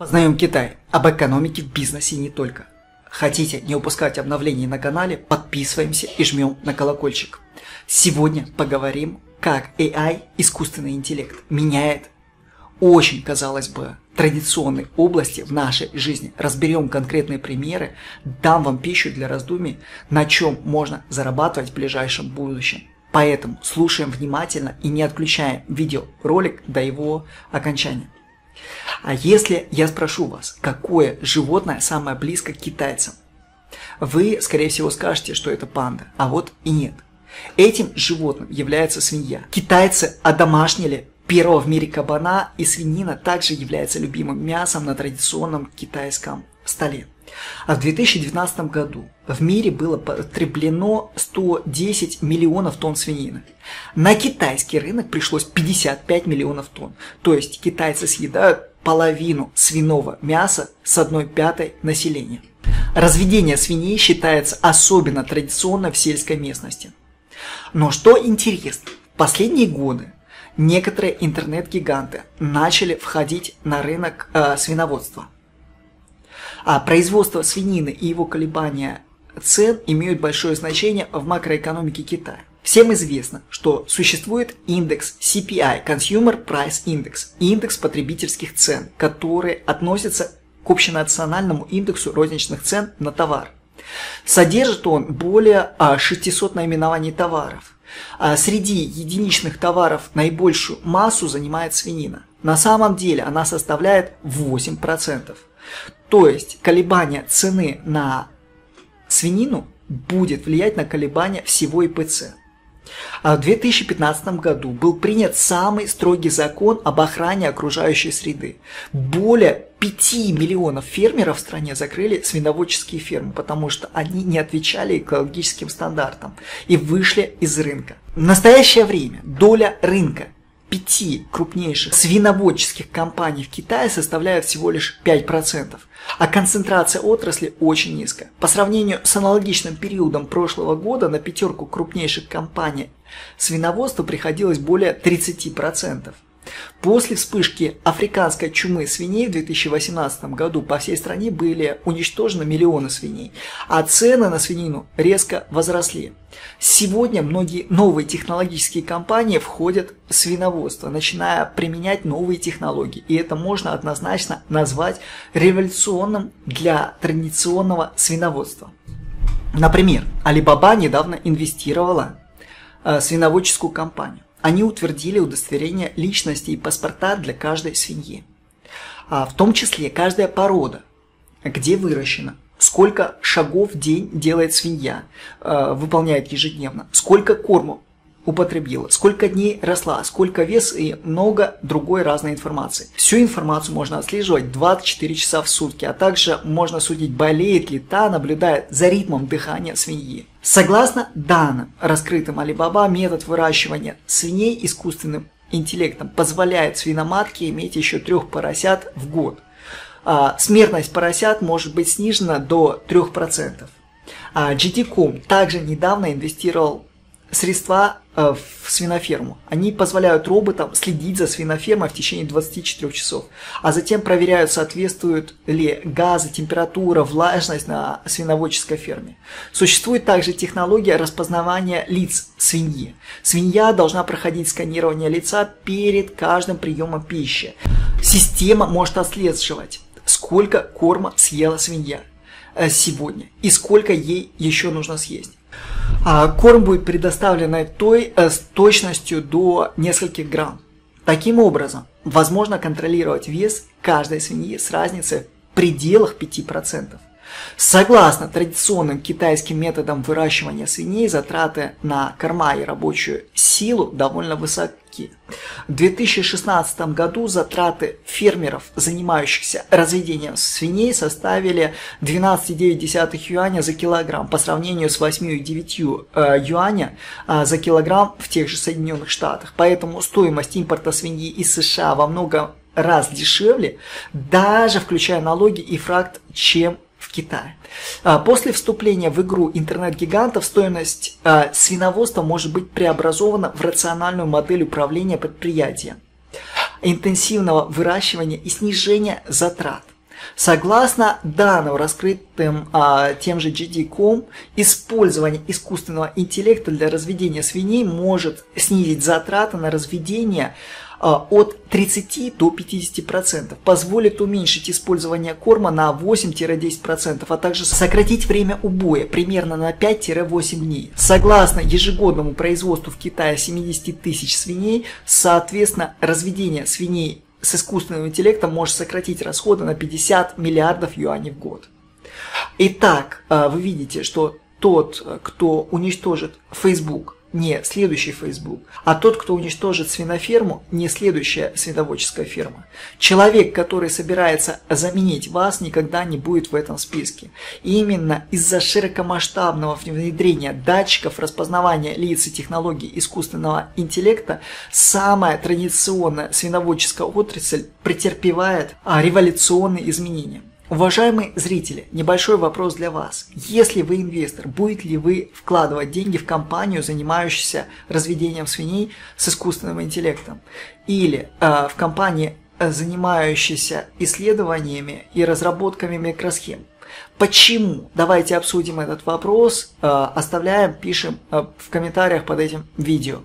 Познаем Китай. Об экономике в бизнесе не только. Хотите не упускать обновлений на канале? Подписываемся и жмем на колокольчик. Сегодня поговорим, как AI, искусственный интеллект, меняет очень, казалось бы, традиционные области в нашей жизни. Разберем конкретные примеры, дам вам пищу для раздумий, на чем можно зарабатывать в ближайшем будущем. Поэтому слушаем внимательно и не отключаем видеоролик до его окончания. А если я спрошу вас, какое животное самое близко к китайцам? Вы, скорее всего, скажете, что это панда, а вот и нет. Этим животным является свинья. Китайцы одомашнили первого в мире кабана, и свинина также является любимым мясом на традиционном китайском столе. А в 2019 году в мире было потреблено 110 миллионов тонн свинины. На китайский рынок пришлось 55 миллионов тонн. То есть китайцы съедают половину свиного мяса с одной пятой населения. Разведение свиней считается особенно традиционно в сельской местности. Но что интересно, в последние годы некоторые интернет-гиганты начали входить на рынок э, свиноводства – а производство свинины и его колебания цен имеют большое значение в макроэкономике Китая. Всем известно, что существует индекс CPI, Consumer Price Index, индекс потребительских цен, который относится к общенациональному индексу розничных цен на товар. Содержит он более 600 а, наименований товаров. А среди единичных товаров наибольшую массу занимает свинина. На самом деле она составляет 8%. То есть колебание цены на свинину будет влиять на колебания всего ИПЦ. А в 2015 году был принят самый строгий закон об охране окружающей среды. Более 5 миллионов фермеров в стране закрыли свиноводческие фермы, потому что они не отвечали экологическим стандартам и вышли из рынка. В настоящее время доля рынка пяти крупнейших свиноводческих компаний в Китае составляет всего лишь 5%, а концентрация отрасли очень низкая. По сравнению с аналогичным периодом прошлого года на пятерку крупнейших компаний свиноводства приходилось более 30%. После вспышки африканской чумы свиней в 2018 году по всей стране были уничтожены миллионы свиней, а цены на свинину резко возросли. Сегодня многие новые технологические компании входят в свиноводство, начиная применять новые технологии, и это можно однозначно назвать революционным для традиционного свиноводства. Например, Alibaba недавно инвестировала в э, свиноводческую компанию. Они утвердили удостоверение личности и паспорта для каждой свиньи. А в том числе каждая порода, где выращена, сколько шагов в день делает свинья, э, выполняет ежедневно, сколько корму употребила, сколько дней росла, сколько вес и много другой разной информации. Всю информацию можно отслеживать 24 часа в сутки, а также можно судить, болеет ли та, наблюдая за ритмом дыхания свиньи. Согласно данным, раскрытым Alibaba, метод выращивания свиней искусственным интеллектом позволяет свиноматке иметь еще трех поросят в год. А, смертность поросят может быть снижена до 3%. А GT.com также недавно инвестировал средства э, в свиноферму. Они позволяют роботам следить за свинофермой в течение 24 часов, а затем проверяют, соответствуют ли газы, температура, влажность на свиноводческой ферме. Существует также технология распознавания лиц свиньи. Свинья должна проходить сканирование лица перед каждым приемом пищи. Система может отслеживать, сколько корма съела свинья э, сегодня и сколько ей еще нужно съесть. А корм будет предоставлен той э, с точностью до нескольких грамм. Таким образом, возможно контролировать вес каждой свиньи с разницей в пределах 5%. Согласно традиционным китайским методам выращивания свиней, затраты на корма и рабочую силу довольно высоки. В 2016 году затраты фермеров, занимающихся разведением свиней, составили 12,9 юаня за килограмм по сравнению с 8,9 э, юаня э, за килограмм в тех же Соединенных Штатах. Поэтому стоимость импорта свиньи из США во много раз дешевле, даже включая налоги и фракт, чем Китае. А, после вступления в игру интернет-гигантов стоимость а, свиноводства может быть преобразована в рациональную модель управления предприятием. интенсивного выращивания и снижения затрат. Согласно данным, раскрытым а, тем же GD.com, использование искусственного интеллекта для разведения свиней может снизить затраты на разведение от 30 до 50%, позволит уменьшить использование корма на 8-10%, а также сократить время убоя примерно на 5-8 дней. Согласно ежегодному производству в Китае 70 тысяч свиней, соответственно, разведение свиней с искусственным интеллектом может сократить расходы на 50 миллиардов юаней в год. Итак, а, вы видите, что тот, кто уничтожит Facebook, не следующий Facebook, а тот, кто уничтожит свиноферму, не следующая свиноводческая ферма. Человек, который собирается заменить вас, никогда не будет в этом списке. Именно из-за широкомасштабного внедрения датчиков распознавания лиц и технологий искусственного интеллекта самая традиционная свиноводческая отрасль претерпевает революционные изменения. Уважаемые зрители, небольшой вопрос для вас. Если вы инвестор, будете ли вы вкладывать деньги в компанию, занимающуюся разведением свиней с искусственным интеллектом? Или э, в компании, э, занимающейся исследованиями и разработками микросхем? Почему? Давайте обсудим этот вопрос. Э, оставляем, пишем э, в комментариях под этим видео.